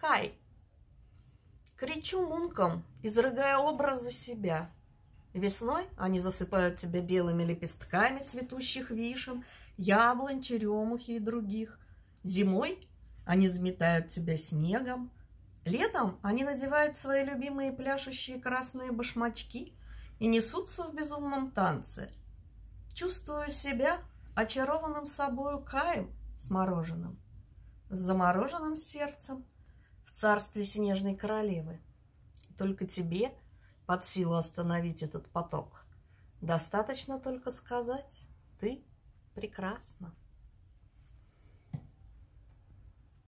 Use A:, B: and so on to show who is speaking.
A: Кай. Кричу мункам, изрыгая образы себя. Весной они засыпают тебя белыми лепестками цветущих вишен, яблонь, черемухи и других. Зимой они заметают тебя снегом. Летом они надевают свои любимые пляшущие красные башмачки и несутся в безумном танце. Чувствую себя очарованным собою Каем с мороженым, с замороженным сердцем царстве снежной королевы. Только тебе под силу остановить этот поток. Достаточно только сказать «ты прекрасна».